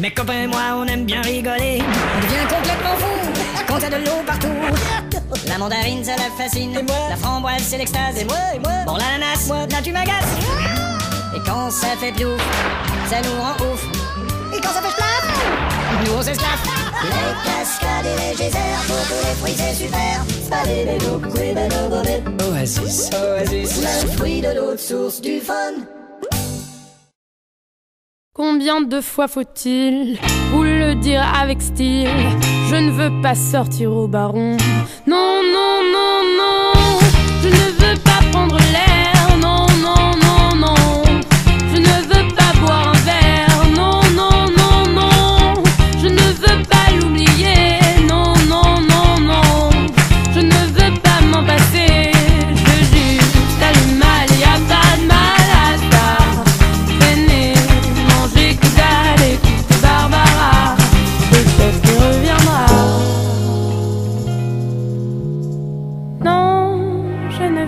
Mes copains et moi, on aime bien rigoler. On devient complètement fou quand y a de l'eau partout. La mandarine, ça la fascine. Et moi La framboise, c'est l'extase. Et moi, et moi Bon, l'ananas, moi, là, tu m'agaces. Et quand ça fait plouf, ça nous rend ouf. Et quand ça fait plaf, nous on s'esclaffe. Les cascades et les geysers, pour tous les fruits, c'est super. Oasis, oasis. Le fruit de l'autre source du fun. Combien de fois faut-il vous le dire avec style? Je ne veux pas sortir au baron. Non, non, non.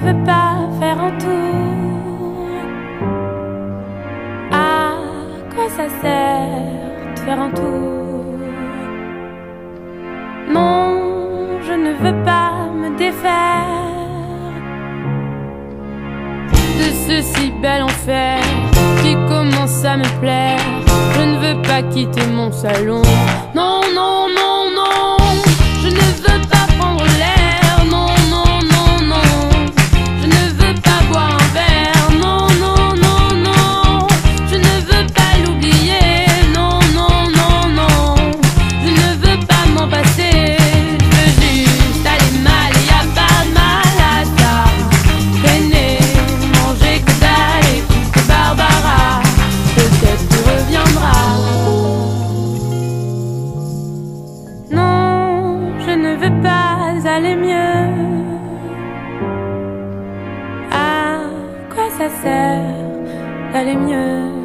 Veux pas faire un tour. À quoi ça sert de faire un tour? Non, je ne veux pas me défaire de ce si bel enfer qui commence à me plaire. Je ne veux pas quitter mon salon. Non, Veux pas aller mieux. À quoi ça sert d'aller mieux?